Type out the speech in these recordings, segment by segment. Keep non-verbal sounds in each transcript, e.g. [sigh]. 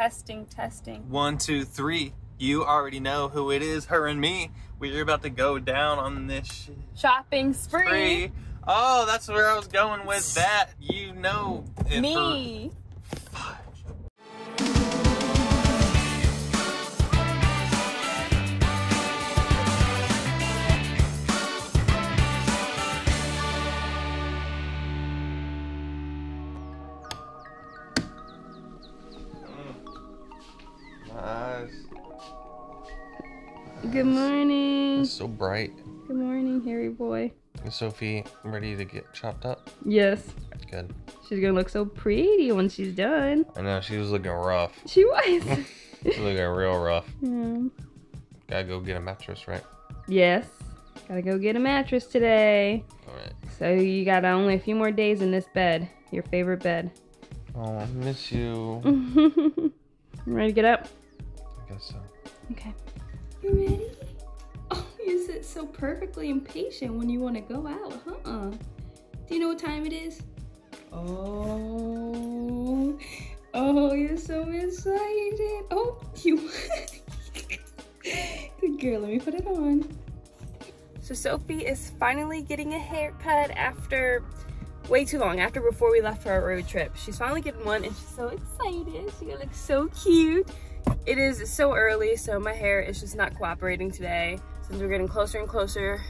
Testing, testing. One, two, three. You already know who it is, her and me. We're about to go down on this sh- Shopping spree. spree. Oh, that's where I was going with that. You know Me. Good morning. It's so bright. Good morning, hairy boy. Is Sophie ready to get chopped up? Yes. Good. She's gonna look so pretty when she's done. I know she was looking rough. [laughs] She was. [laughs] She's looking real rough. Yeah. Gotta go get a mattress, right? Yes. Gotta go get a mattress today. All right. So you got only a few more days in this bed. Your favorite bed. Oh, I miss you. [laughs] you ready to get up? I guess so. Okay. You ready? Oh, you sit so perfectly impatient when you want to go out, huh? Do you know what time it is? Oh, oh, you're so excited. Oh, you. [laughs] Good girl, let me put it on. So Sophie is finally getting a haircut after way too long, after before we left for our road trip. She's finally getting one and she's so excited. She's gonna look so cute. It is so early, so my hair is just not cooperating today since we're getting closer and closer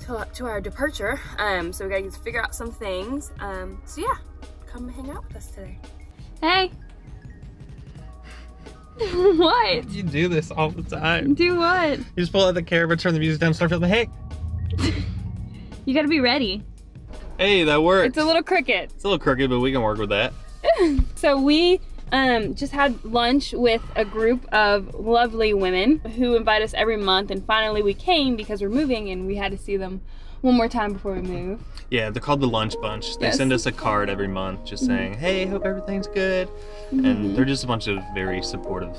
to, to our departure. Um, so we gotta get to figure out some things. Um, so yeah, come hang out with us today. Hey. [laughs] what? You do this all the time. Do what? You just pull out the camera, turn the music down, start filming. Hey, [laughs] You gotta be ready. hey, that works. It's a little crooked. It's a little crooked, but we can work with that. [laughs] So we um, just had lunch with a group of lovely women who invite us every month, and finally we came because we're moving and we had to see them one more time before we move. Yeah, they're called the Lunch Bunch. They Yes. send us a card every month just saying, hey, hope everything's good. And they're just a bunch of very supportive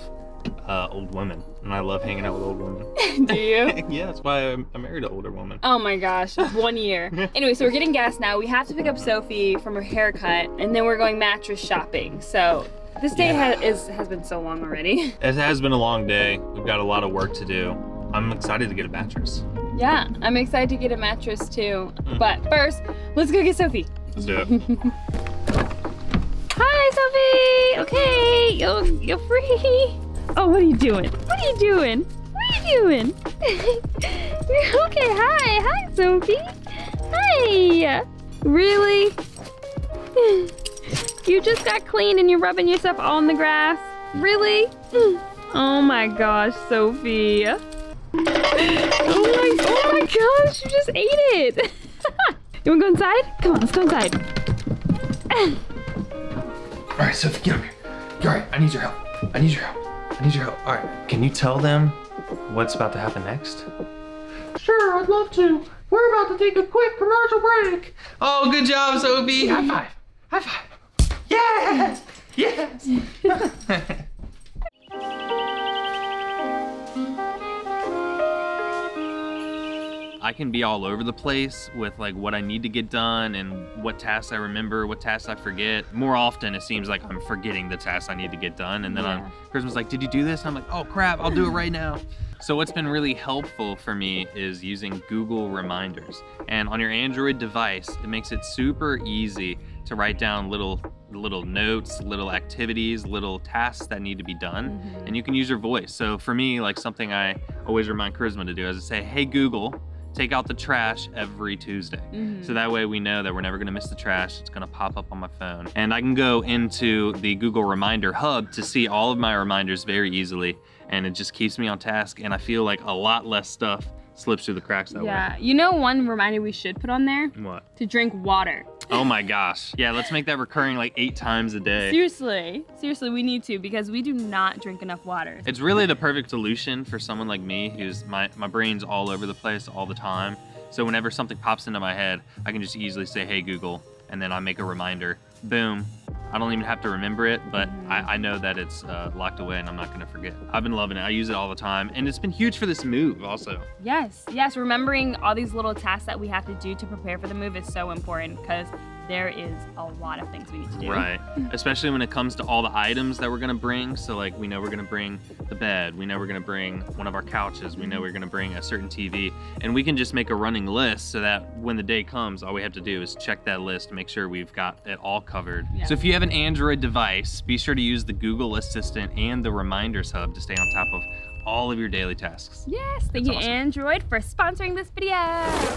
uh, old women. And I love hanging out with old women. [laughs] Do you? [laughs] yeah, that's why I'm, I married an older woman. Oh my gosh, one year. [laughs] Anyway, so we're getting gas now. We have to pick up Sophie from her haircut, and then we're going mattress shopping. So this day Yeah. ha- is has been so long already. [laughs] It has been a long day. We've got a lot of work to do. I'm excited to get a mattress. yeah, I'm excited to get a mattress too. Mm. But first, let's go get Sophie. Let's do it. [laughs] Hi, Sophie. Okay, you're you're free. [laughs] Oh, what are you doing? What are you doing? What are you doing? okay, hi, hi, Sophie. Hi. Really? You just got clean and you're rubbing yourself all on the grass? Really? Oh my gosh, Sophie. Oh my, oh my gosh, you just ate it. [laughs] you wanna go inside? Come on, let's go inside. All right, Sophie, get up here. All right, I need your help. I need your help. I need your help. All right, can you tell them what's about to happen next? Sure, I'd love to. We're about to take a quick commercial break. Oh, good job, Sophie. High five. High five. Yes. Yes. [laughs] I can be all over the place with like what I need to get done and what tasks I remember, what tasks I forget. More often, it seems like I'm forgetting the tasks I need to get done, and then Yeah. on Christmas, like, did you do this? And I'm like, oh crap, I'll do it [laughs] right now. So what's been really helpful for me is using Google Reminders, and on your Android device, it makes it super easy to write down little little notes, little activities, little tasks that need to be done, mm-hmm. and you can use your voice. So for me, like something I always remind Charisma to do is to say, hey Google, take out the trash every Tuesday. So mm-hmm. that way we know that we're never gonna miss the trash. It's gonna pop up on my phone. And I can go into the Google Reminder Hub to see all of my reminders very easily. And it just keeps me on task. And I feel like a lot less stuff slips through the cracks that way. Yeah, you know one reminder we should put on there? What? To drink water. Oh my gosh. Yeah, let's make that recurring like eight times a day. Seriously, seriously, we need to because we do not drink enough water. It's really the perfect solution for someone like me who's my, my brain's all over the place all the time. So whenever something pops into my head, I can just easily say, hey Google, and then I make a reminder. Boom. I don't even have to remember it, but I, I know that it's uh, locked away and I'm not gonna forget. I've been loving it. I use it all the time. And it's been huge for this move also. Yes, yes, remembering all these little tasks that we have to do to prepare for the move is so important because there is a lot of things we need to do. Right. Mm. Especially when it comes to all the items that we're gonna bring. So like we know we're gonna bring the bed, we know we're gonna bring one of our couches, we know mm-hmm. we're gonna bring a certain TV, and we can just make a running list so that when the day comes, all we have to do is check that list to make sure we've got it all covered. Yeah. So if you have an Android device, be sure to use the Google Assistant and the Reminders Hub to stay on top of all of your daily tasks. Yes, thank That's you awesome. Android for sponsoring this video.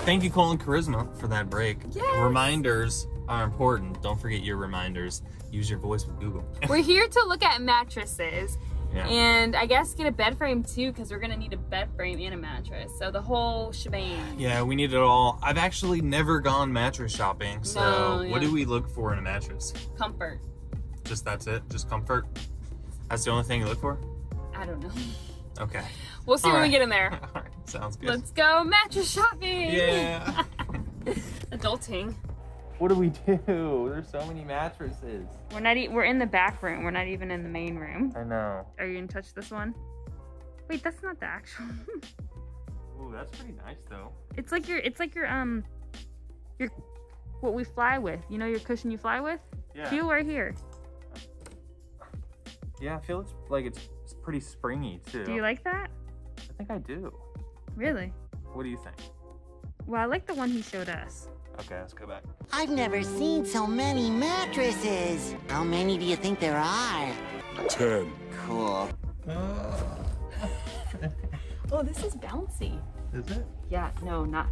Thank you, Cole and Charisma, for that break. Yes. Reminders are important. Don't forget your reminders. Use your voice with Google. [laughs] We're here to look at mattresses yeah. and I guess get a bed frame too because we're gonna need a bed frame and a mattress. So the whole shebang. Yeah, we need it all. I've actually never gone mattress shopping, so No, what do we look for in a mattress? Comfort. Just that's it? Just comfort? That's the only thing you look for? I don't know. Okay. We'll see All when we get in there. [laughs] All right, sounds good. Let's go mattress shopping. Yeah. [laughs] Adulting. What do we do? [laughs] There's so many mattresses. We're not. E we're in the back room. We're not even in the main room. I know. Are you gonna touch this one? Wait, that's not the actual. [laughs] Ooh, that's pretty nice though. it's like your. It's like your um. Your. What we fly with. You know your cushion you fly with. Yeah. Feel right here. Yeah, I feel it's like it's, it's pretty springy too. Do you like that? I think I do. Really? What do you think? Well, I like the one he showed us. Okay, let's go back. I've never seen so many mattresses. How many do you think there are? Ten. Cool. [laughs] Oh, this is bouncy. Is it? Yeah. No, not.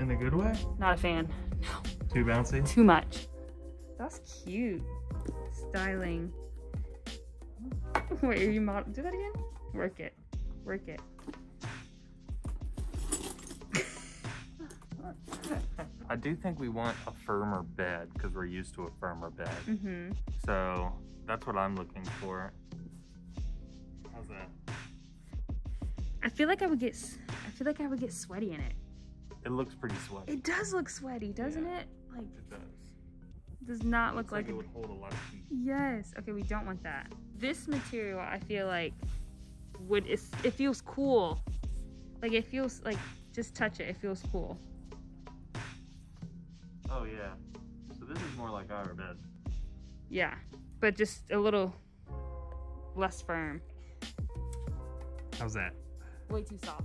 In a good way? Not a fan. No. Too bouncy? Too much. That's cute. Styling. Wait, are you mod- do that again? Work it. Work it. [laughs] I do think we want a firmer bed because we're used to a firmer bed. Mm-hmm. So that's what I'm looking for. How's that? I feel like I would get. I feel like I would get sweaty in it. It looks pretty sweaty. It does look sweaty, doesn't Yeah. it? Like, It does. does not look like. it would hold a lot of heat. Yes. Okay, we don't want that. This material, I feel like, would it feels cool. Like it feels like just touch it. It feels cool. Oh yeah. So this is more like our bed. Yeah, but just a little less firm. How's that? Way too soft.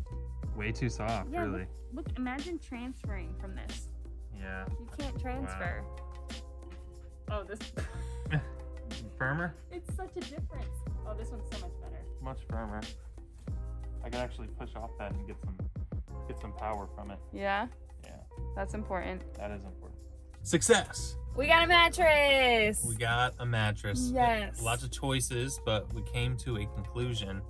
Way too soft, Yeah, really. Look, imagine transferring from this. Yeah. You can't transfer. Oh, this. [laughs] Firmer? it's such a difference. Oh, this one's so much better. Much firmer. I can actually push off that and get some get some power from it. Yeah, Yeah, that's important. that is important. Success. We got a mattress. We got a mattress. Yes. Lots of choices, but we came to a conclusion.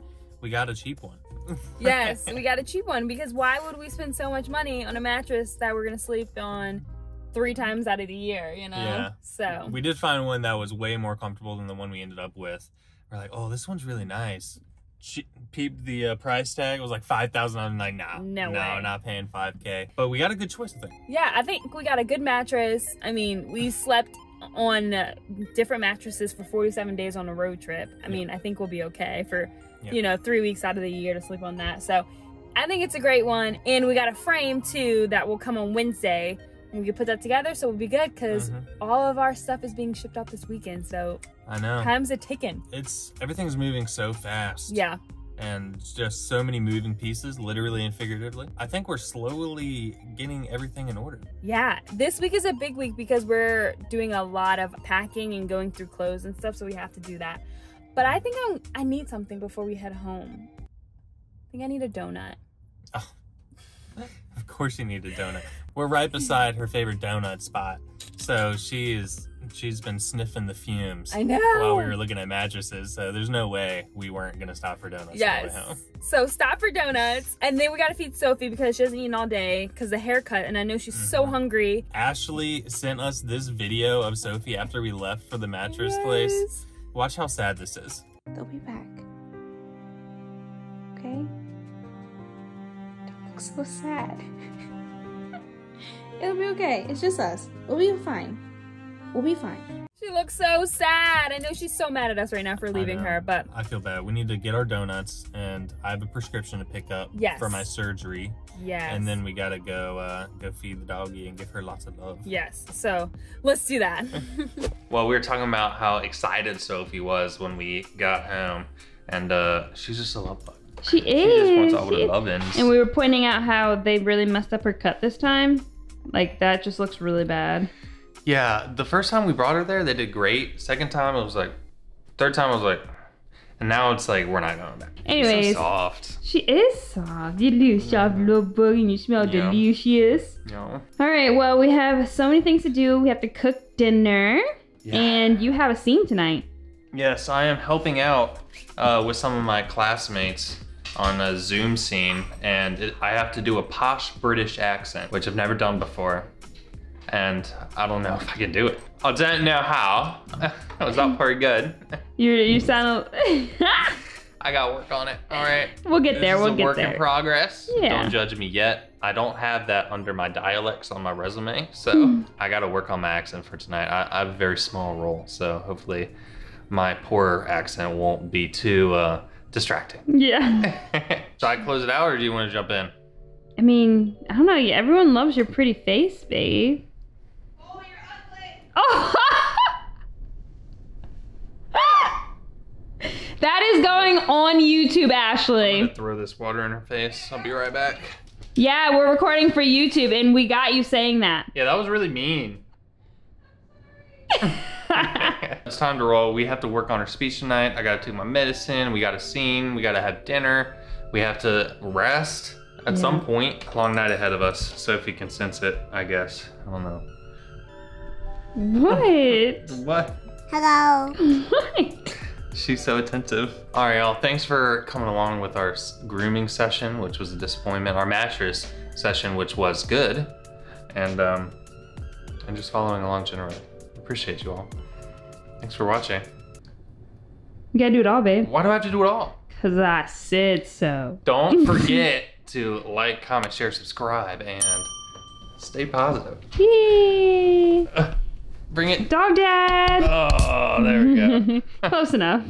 We got a cheap one. [laughs] yes, we got a cheap one because why would we spend so much money on a mattress that we're gonna sleep on three times out of the year? You know. Yeah. So. We did find one that was way more comfortable than the one we ended up with. We're like, oh, this one's really nice. Che- peeped the uh, price tag. It was like five thousand. I'm like, nah, No no, way. not paying five k. But we got a good choice, I think. Yeah, I think we got a good mattress. I mean, we slept on uh, different mattresses for 47 days on a road trip. I mean, I think we'll be okay for, Yeah. you know, three weeks out of the year to sleep on that. So I think it's a great one. And we got a frame too that will come on Wednesday. We can put that together so we'll be good because Mhm. all of our stuff is being shipped out this weekend. So I know. time's a ticking. It's everything's moving so fast. Yeah. and just so many moving pieces, literally and figuratively. I think we're slowly getting everything in order. Yeah, this week is a big week because we're doing a lot of packing and going through clothes and stuff, so we have to do that. But I think I'm, I need something before we head home. I think I need a donut. Of course, you need a donut. We're right beside her favorite donut spot, so she's she's been sniffing the fumes I know. while we were looking at mattresses. So there's no way we weren't gonna stop for donuts. on the way Yes. home. So stop for donuts, and then we gotta feed Sophie because she hasn't eaten all day because the haircut, and I know she's so Mm-hmm. hungry. Ashley sent us this video of Sophie after we left for the mattress place. Watch how sad this is. They'll be back. Okay? Don't look so sad. It'll be okay. It's just us. We'll be fine. We'll be fine. She She looks so sad. I know she's so mad at us right now for leaving her, but I feel bad. We need to get our donuts, and I have a prescription to pick up Yes. for my surgery, yes. and then we gotta go uh, go feed the doggy and give her lots of love. Yes. So let's do that. [laughs] Well, we were talking about how excited Sophie was when we got home, and uh, she's just a love bug. She She just wants all the is. lovin's. And we were pointing out how they really messed up her cut this time. Like that just looks really bad. Yeah, the first time we brought her there, they did great. Second time, it was like, third time, I was like, and now it's like we're not going back. She's so soft. She is soft. You little soft little bug and you smell Yeah. delicious. Know? All right, well, we have so many things to do. We have to cook dinner, and you have a scene tonight. Yes, I am helping out uh, with some of my classmates on a Zoom scene, and it, I have to do a posh British accent, which I've never done before. And I don't know if I can do it. I don't know how. [laughs] that was not pretty good. [laughs] You you sound. [laughs] I got work on it. All right. we'll get This there. We'll a get work in progress. Yeah. Don't judge me yet. I don't have that under my dialects on my resume, so Hmm. I got to work on my accent for tonight. I, I have a very small role, so hopefully my poor accent won't be too uh, distracting. Yeah. [laughs] Should I close it out, or do you want to jump in? I mean, I don't know. Everyone loves your pretty face, babe. Oh, you're ugly. Oh. [laughs] that is going on YouTube, I'm Ashley. gonna throw this water in her face. I'll be right back. Yeah, we're recording for YouTube, and we got you saying that. Yeah, that was really mean. [laughs] [laughs] it's time to roll. We have to work on our speech tonight. I gotta take my medicine. We got a scene. We gotta have dinner. We have to rest at some point. Long night ahead of us. Sophie can sense it, I guess. I don't know. what? [laughs] What? Hello. What? [laughs] She's so attentive. All right, y'all. Thanks for coming along with our grooming session, which was a disappointment. Our mattress session, which was good, and um, and just following along generally. Appreciate you all. Thanks for watching. You gotta do it all, babe. Why do I have to do it all? Cause I said so. Don't [laughs] forget to like, comment, share, subscribe, and stay positive. Yay! [laughs] Bring it. Dog dad. Oh, there we go. [laughs] Close enough.